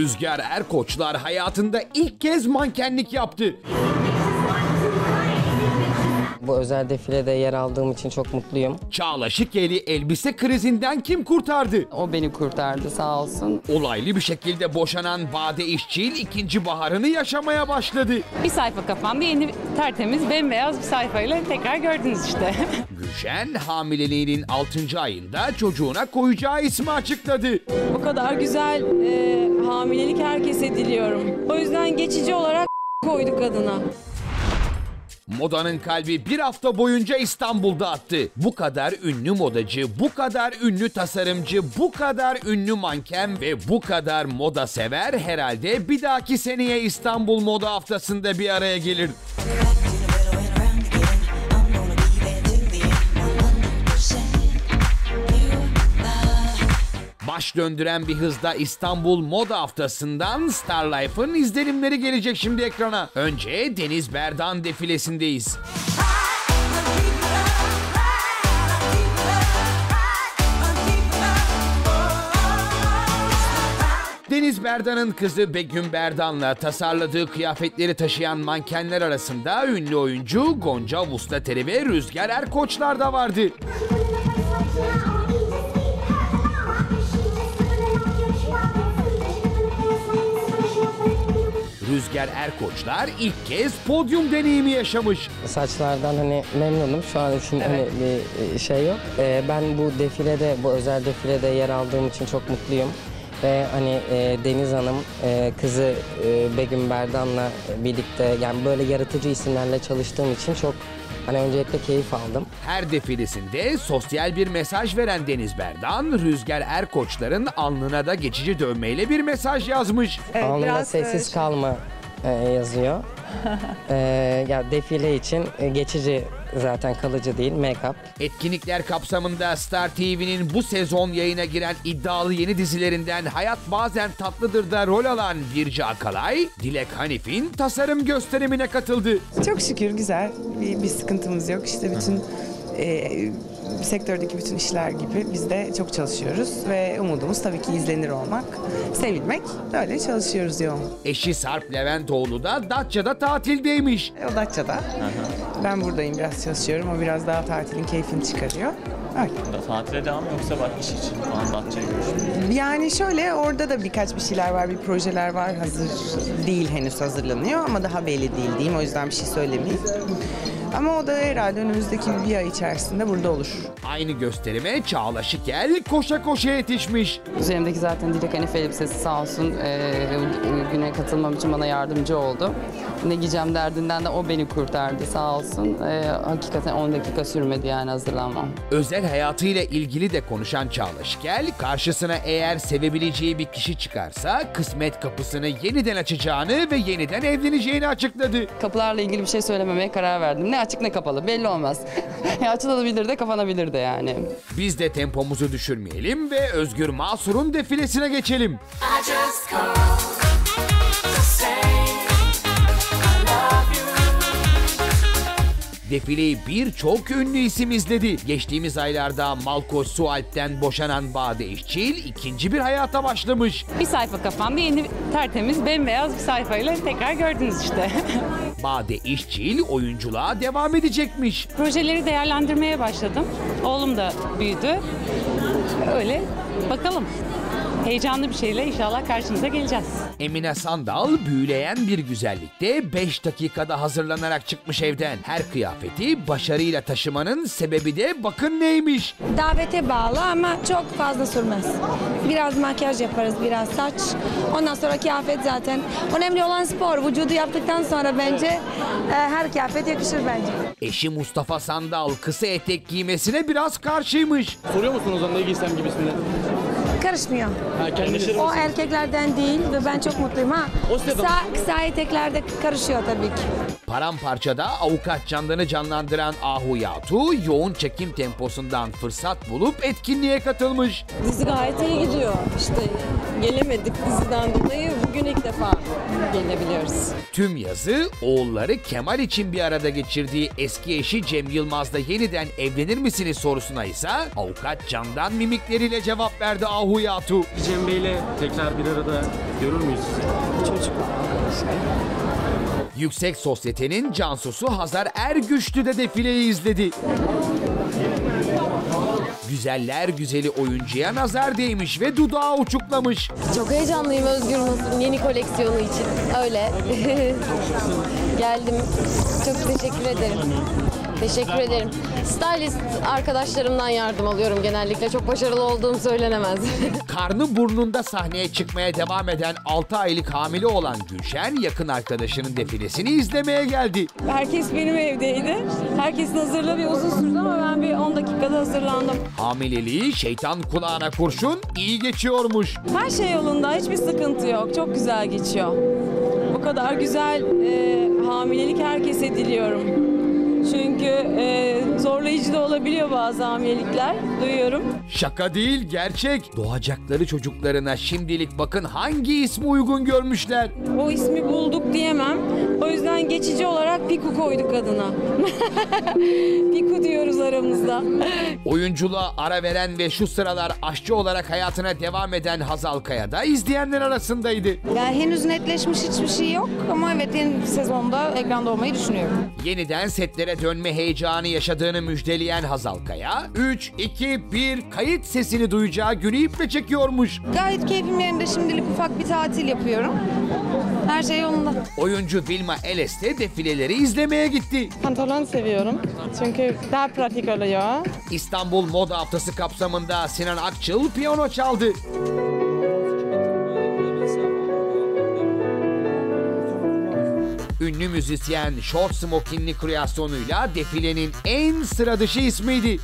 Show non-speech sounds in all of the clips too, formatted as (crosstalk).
Rüzgar Erkoçlar hayatında ilk kez mankenlik yaptı. Bu özel defilede yer aldığım için çok mutluyum. Çağla Şikeli elbise krizinden kim kurtardı? O beni kurtardı sağ olsun. Olaylı bir şekilde boşanan Bade İşçil ikinci baharını yaşamaya başladı. Bir sayfa kapandı yeni tertemiz bembeyaz bir sayfayla tekrar gördünüz işte. (laughs) Gülşen hamileliğinin 6. ayında çocuğuna koyacağı ismi açıkladı. Bu kadar güzel e, hamilelik herkese diliyorum. O yüzden geçici olarak (laughs) koyduk adına. Modanın kalbi bir hafta boyunca İstanbul'da attı. Bu kadar ünlü modacı, bu kadar ünlü tasarımcı, bu kadar ünlü manken ve bu kadar moda sever herhalde bir dahaki seneye İstanbul Moda Haftası'nda bir araya gelir. Baş döndüren bir hızda İstanbul Moda Haftası'ndan Starlife'ın izlenimleri gelecek şimdi ekrana. Önce Deniz Berdan defilesindeyiz. Deniz Berdan'ın kızı Begüm Berdan'la tasarladığı kıyafetleri taşıyan mankenler arasında ünlü oyuncu Gonca Vuslateri ve Rüzgar Erkoçlar da vardı. Rüzgar Erkoçlar ilk kez podyum deneyimi yaşamış. Saçlardan hani memnunum. Şu an için hani bir e, şey yok. Ee, ben bu defilede, bu özel defilede yer aldığım için çok mutluyum. Ve hani e, Deniz Hanım e, kızı e, Begüm Berdan'la birlikte yani böyle yaratıcı isimlerle çalıştığım için çok hani öncelikle keyif aldım. Her defilesinde sosyal bir mesaj veren Deniz Berdan, Rüzgar Erkoçların alnına da geçici dövmeyle bir mesaj yazmış. Alnında biraz, sessiz e, kalma e, yazıyor. E, ya defile için e, geçici zaten kalıcı değil make-up. Etkinlikler kapsamında Star TV'nin bu sezon yayına giren iddialı yeni dizilerinden Hayat Bazen Tatlıdır da rol alan Birce Akalay, Dilek Hanif'in tasarım gösterimine katıldı. Çok şükür güzel. Bir, bir sıkıntımız yok. İşte bütün e, sektördeki bütün işler gibi biz de çok çalışıyoruz ve umudumuz tabii ki izlenir olmak, sevilmek. Böyle çalışıyoruz yoğun. Eşi Sarp Leventoğlu da Datça'da tatildeymiş. E, o Datça'da. Ben buradayım biraz çalışıyorum. O biraz daha tatilin keyfini çıkarıyor. Öyle. Tatile devam mı yoksa bak iş için falan Datça'ya görüşürüz. Yani şöyle orada da birkaç bir şeyler var, bir projeler var. Hazır değil henüz hazırlanıyor ama daha belli değil diyeyim. O yüzden bir şey söylemeyeyim. Ama o da herhalde önümüzdeki bir ay içerisinde burada olur. Aynı gösterime Çağla Şikel koşa koşa yetişmiş. Üzerimdeki zaten Dilek Hanife elbisesi sağ olsun e, güne katılmam için bana yardımcı oldu. Ne giyeceğim derdinden de o beni kurtardı sağ olsun. E, hakikaten 10 dakika sürmedi yani hazırlanmam. Özel hayatıyla ilgili de konuşan Çağla Şikel, karşısına eğer sevebileceği bir kişi çıkarsa kısmet kapısını yeniden açacağını ve yeniden evleneceğini açıkladı. Kapılarla ilgili bir şey söylememeye karar verdim. Ne açık ne kapalı belli olmaz. (laughs) ya açılabilir de kapanabilir de yani. Biz de tempomuzu düşürmeyelim ve Özgür Masur'un defilesine geçelim. I just called Defileyi birçok ünlü isim izledi. Geçtiğimiz aylarda Malko Sualp'ten boşanan Bade İşçil ikinci bir hayata başlamış. Bir sayfa kapandı yeni tertemiz bembeyaz bir sayfayla tekrar gördünüz işte. (laughs) Bade İşçil oyunculuğa devam edecekmiş. Projeleri değerlendirmeye başladım. Oğlum da büyüdü. Öyle bakalım. Heyecanlı bir şeyle inşallah karşınıza geleceğiz. Emine Sandal büyüleyen bir güzellikte 5 dakikada hazırlanarak çıkmış evden. Her kıyafeti başarıyla taşımanın sebebi de bakın neymiş. Davete bağlı ama çok fazla sürmez. Biraz makyaj yaparız, biraz saç. Ondan sonra kıyafet zaten. Önemli olan spor. Vücudu yaptıktan sonra bence e, her kıyafet yakışır bence. Eşi Mustafa Sandal kısa etek giymesine biraz karşıymış. Soruyor musunuz ona ne giysem gibisinden? Karışmıyor. Ha, kendisi O erkeklerden değil ve ben çok mutluyum ha. Kısa, kısa eteklerde karışıyor tabii ki. Paramparçada avukat Candan'ı canlandıran Ahu Yatu yoğun çekim temposundan fırsat bulup etkinliğe katılmış. Dizi gayet iyi gidiyor. İşte gelemedik diziden dolayı. Bugün ilk defa gelebiliyoruz. Tüm yazı oğulları Kemal için bir arada geçirdiği eski eşi Cem Yılmaz'la yeniden evlenir misiniz sorusuna ise avukat Candan mimikleriyle cevap verdi Ahu Yatu. Cem Bey'le tekrar bir arada görür müyüz sizi? Yüksek Sosyete'nin Cansusu Hazar Ergüçlü de defileyi izledi. Güzeller güzeli oyuncuya nazar değmiş ve dudağı uçuklamış. Çok heyecanlıyım Özgür Mutlu'nun yeni koleksiyonu için. Öyle. (laughs) Geldim. Çok teşekkür ederim. Teşekkür ederim. Stylist arkadaşlarımdan yardım alıyorum genellikle. Çok başarılı olduğum söylenemez. (laughs) Karnı burnunda sahneye çıkmaya devam eden 6 aylık hamile olan Gülşen yakın arkadaşının defilesini izlemeye geldi. Herkes benim evdeydi. Herkesin hazırlığı bir uzun sürdü ama ben bir 10 dakikada hazırlandım. Hamileliği şeytan kulağına kurşun iyi geçiyormuş. Her şey yolunda, hiçbir sıkıntı yok. Çok güzel geçiyor. Bu kadar güzel e, hamilelik herkese diliyorum. Çünkü e, zorlayıcı da olabiliyor bazı hamilelikler, duyuyorum. Şaka değil gerçek. Doğacakları çocuklarına şimdilik bakın hangi ismi uygun görmüşler. O ismi bulduk diyemem. O yüzden geçici olarak Piku koyduk adına. (laughs) Piku diyoruz aramızda. Oyunculuğa ara veren ve şu sıralar aşçı olarak hayatına devam eden Hazal Kaya da izleyenler arasındaydı. Yani henüz netleşmiş hiçbir şey yok ama evet yeni sezonda ekranda olmayı düşünüyorum. Yeniden setlere dönme heyecanı yaşadığını müjdeleyen Hazal Kaya, 3, 2, 1 kayıt sesini duyacağı günü iple çekiyormuş. Gayet keyfim yerinde şimdilik ufak bir tatil yapıyorum. Her şey yolunda. Oyuncu Vilma Eles de defileleri izlemeye gitti. Pantolon seviyorum çünkü daha pratik oluyor. İstanbul Moda Haftası kapsamında Sinan Akçıl piyano çaldı. Ünlü müzisyen short smokinli kreasyonuyla defilenin en sıra dışı ismiydi.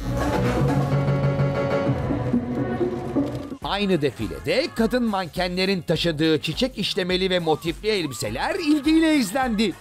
Aynı defilede kadın mankenlerin taşıdığı çiçek işlemeli ve motifli elbiseler ilgiyle izlendi.